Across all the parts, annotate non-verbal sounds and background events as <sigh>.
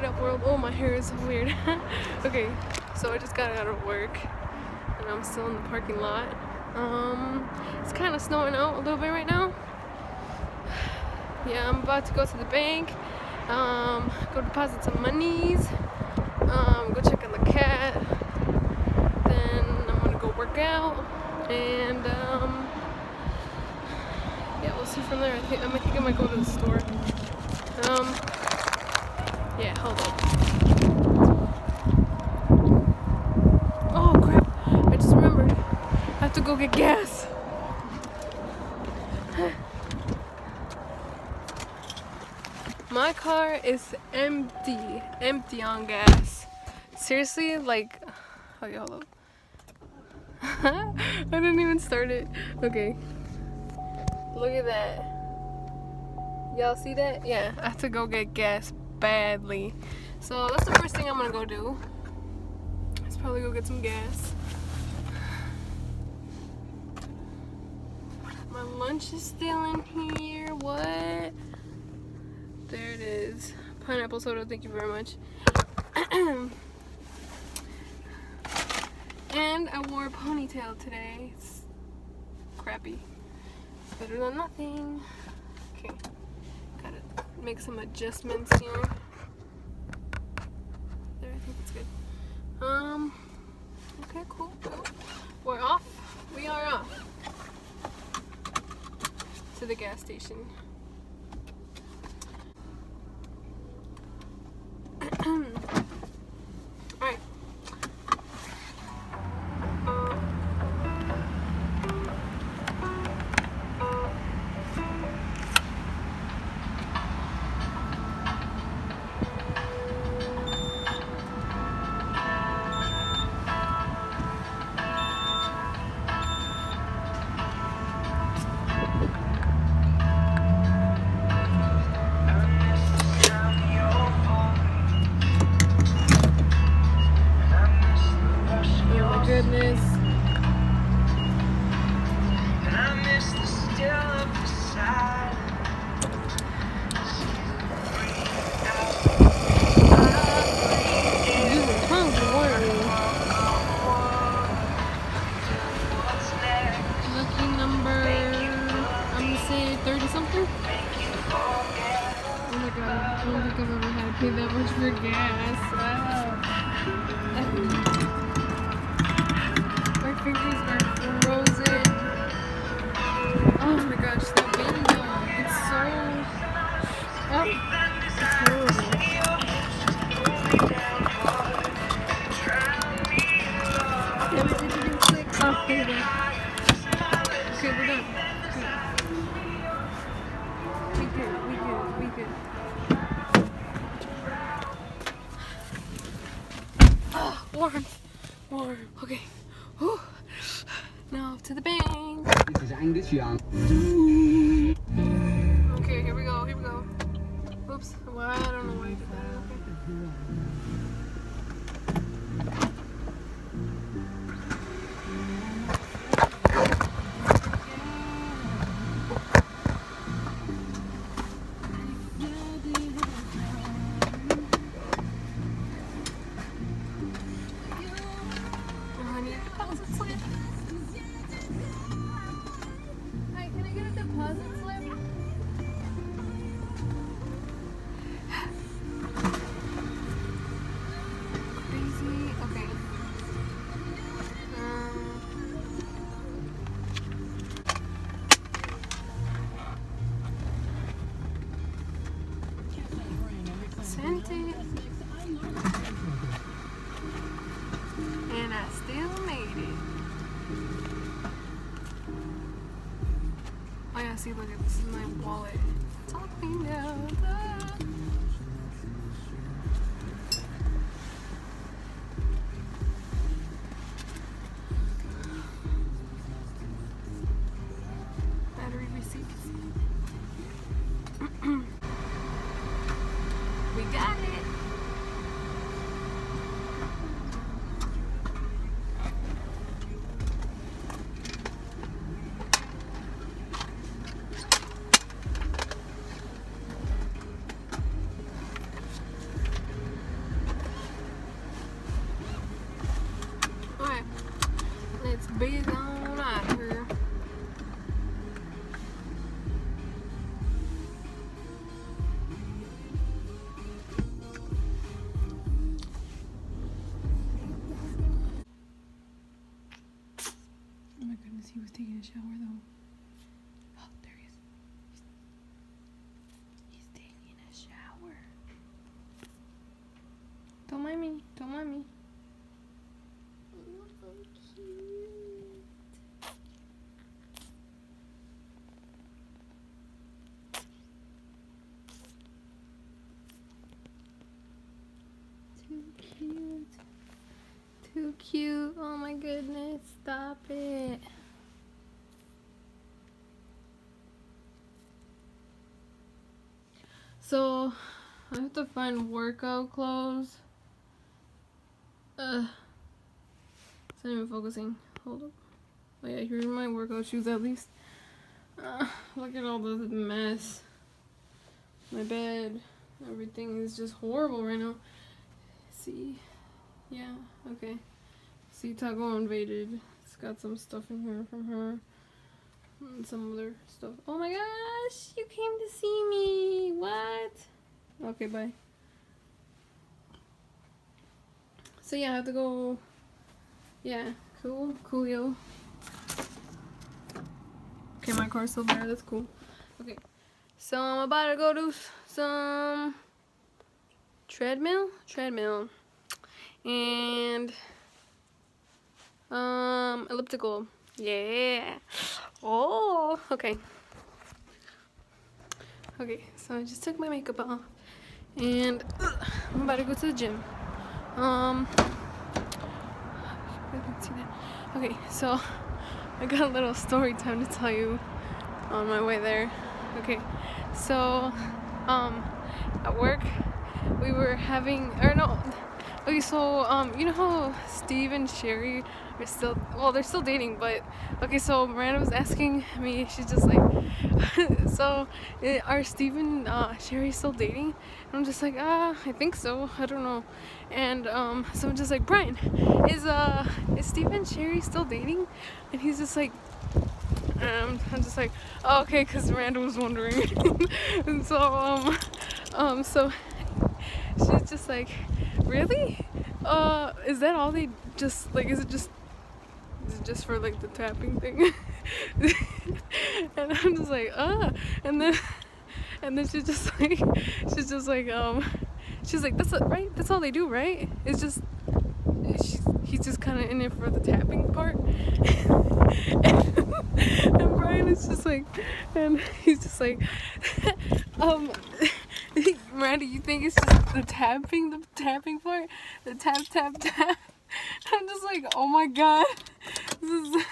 What up world? Oh my hair is weird. <laughs> okay, so I just got out of work and I'm still in the parking lot. Um, it's kind of snowing out a little bit right now. Yeah, I'm about to go to the bank, um, go deposit some monies, um, go check on the cat, then I'm gonna go work out, and um, yeah, we'll see from there. I think I think I might go to the store. Um, yeah, hold on. Oh crap! I just remembered. I have to go get gas. <gasps> My car is empty, empty on gas. Seriously, like, <sighs> okay, hold up. <laughs> I didn't even start it. Okay. Look at that. Y'all see that? Yeah, I have to go get gas badly. So that's the first thing I'm gonna go do. Let's probably go get some gas. My lunch is still in here. What? There it is. Pineapple soda, thank you very much. <clears throat> and I wore a ponytail today. It's crappy. It's better than nothing. Okay. Gotta make some adjustments here. There, I think it's good. Um, okay, cool, cool. We're off. We are off to the gas station. Much see, look, this is my wallet. Talking the... Battery receipts. <clears throat> we got it. A shower though. Oh, there he is. He's, he's taking a shower. Don't mind me. Don't mind me. Too cute. Too cute. Oh my goodness. Stop it. So, I have to find workout clothes. Ugh. It's not even focusing. Hold up. Oh yeah, here's my workout shoes at least. Uh, look at all the mess. My bed. Everything is just horrible right now. See? Yeah, okay. See, Taco invaded. It's got some stuff in here from her. And some other stuff. Oh my gosh, you Okay, bye. So yeah, I have to go. Yeah, cool, coolio. Okay, my car's still there. That's cool. Okay, so I'm about to go do some treadmill, treadmill, and um elliptical. Yeah. Oh, okay. Okay, so I just took my makeup off, and I'm about to go to the gym. Um. Okay, so I got a little story time to tell you on my way there. Okay, so um, at work we were having, or no, okay, so um, you know how Steve and Sherry are still, well, they're still dating, but okay, so Miranda was asking me, she's just like, <laughs> so eh, are Steve and uh, Sherry still dating? And I'm just like, ah, I think so. I don't know. And um, so I'm just like, Brian, is uh, is Steve and Sherry still dating? And he's just like, um, I'm just like, oh, okay, because Miranda was wondering. <laughs> and so um, um, so she's just like, really? Uh, is that all they just like? Is it just is it just for like the tapping thing? <laughs> and I'm just like, uh, and then <laughs> and then she's just <laughs> like, she's just like, um, she's like, that's right? That's all they do, right? It's just, she's, he's just kind of in it for the tapping part. and, and Brian is just like, and he's just like, um, Miranda, you think it's just the tapping, the tapping part, the tap, tap, tap. <laughs> I'm just like, oh my god, this is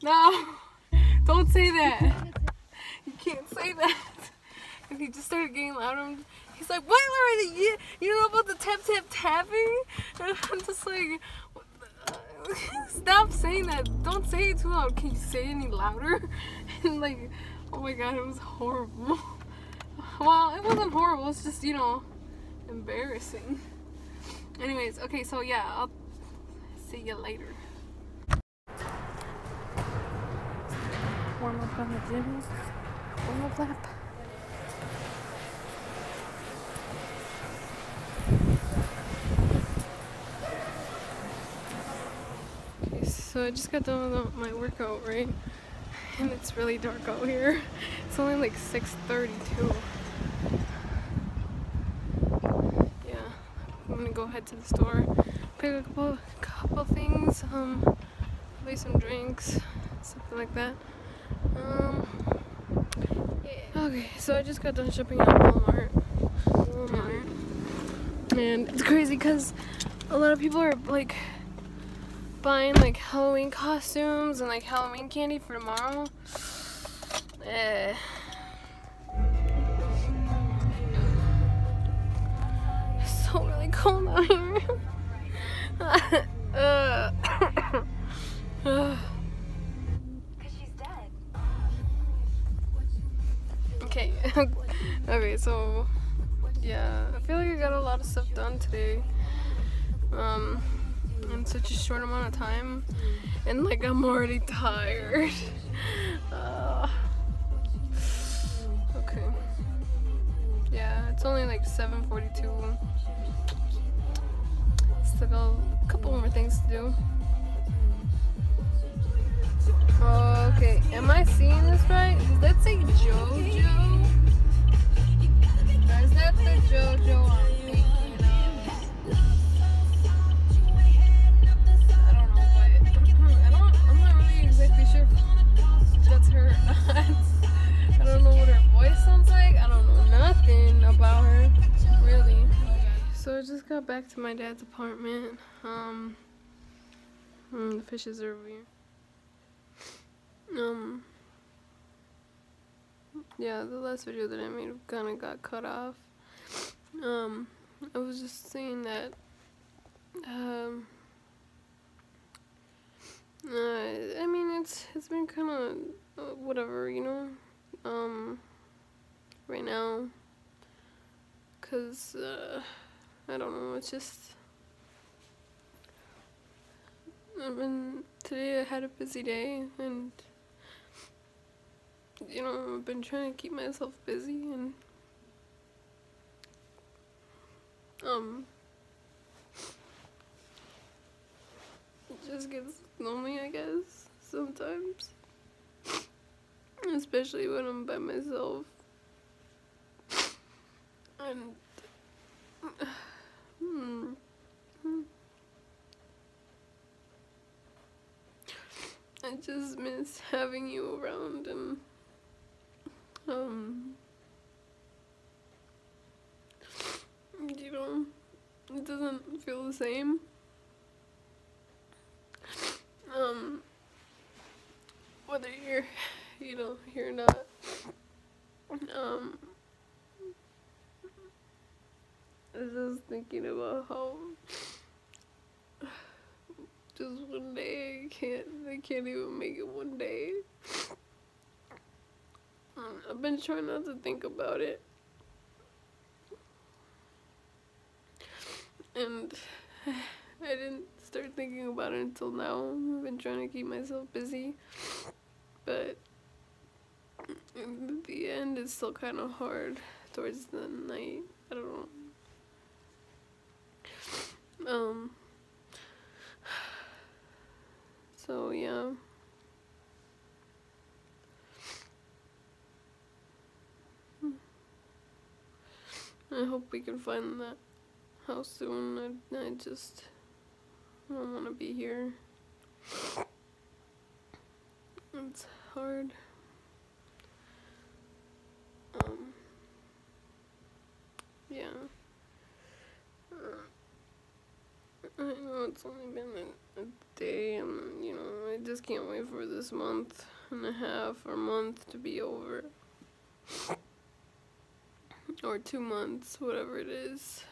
no, don't say that. You can't say that. And he just started getting louder. He's like, what, Lorena? You, you know about the tap, tap, tapping? And I'm just like, <laughs> stop saying that. Don't say it too loud. Can you say it any louder? <laughs> And like, oh my god, it was horrible. Well, it wasn't horrible. It's just, you know, embarrassing. Anyways, okay, so yeah, I'll see you later. Warm up on the gym. Warm up lap. Okay, so I just got done with my workout, right? <laughs> And it's really dark out here. It's only like 6.32. Yeah, I'm gonna go head to the store, pick a couple, couple things, um, buy some drinks, something like that. Um, yeah. Okay, so I just got done shopping at Walmart. Walmart. And it's crazy because a lot of people are like buying like Halloween costumes and like Halloween candy for tomorrow. Eh. Cold out here. uh. okay. <laughs> okay, so yeah, I feel like I got a lot of stuff done today. Um in such a short amount of time and like I'm already tired. <laughs> Uh, okay. Yeah, it's only like 7.42. Still got a couple more things to do. Okay. Am I seeing this right? Does that say JoJo? Or is that the JoJo I'm thinking of? I don't know, but. <laughs> I'm not really exactly sure if that's her or not. Just got back to my dad's apartment. Um, mm, the fishes are over here. Um, yeah, the last video that I made kind of got cut off. Um, I was just saying that, um, uh, I mean, it's, it's been kind of uh, whatever, you know, um, right now, cause, uh, I don't know, it's just, I've been, today I had a busy day, and, you know, I've been trying to keep myself busy, and, um, it just gets lonely, I guess, sometimes. Especially when I'm by myself. And, hmm. I just miss having you around and, um, you know, it doesn't feel the same. Um, whether you're, you know, you're not, um, I was just thinking about how just one day I can't, I can't even make it one day. Um, I've been trying not to think about it. And <sighs> I didn't start thinking about it until now. I've been trying to keep myself busy. But the end, it's still kind of hard towards the night. I don't know. Um. So, yeah. I hope we can find that house soon. I, I just don't want to be here. It's hard. Um, yeah. Uh, I know it's only been a, a day, and you know, I just can't wait for this month and a half or month to be over. or two months, whatever it is.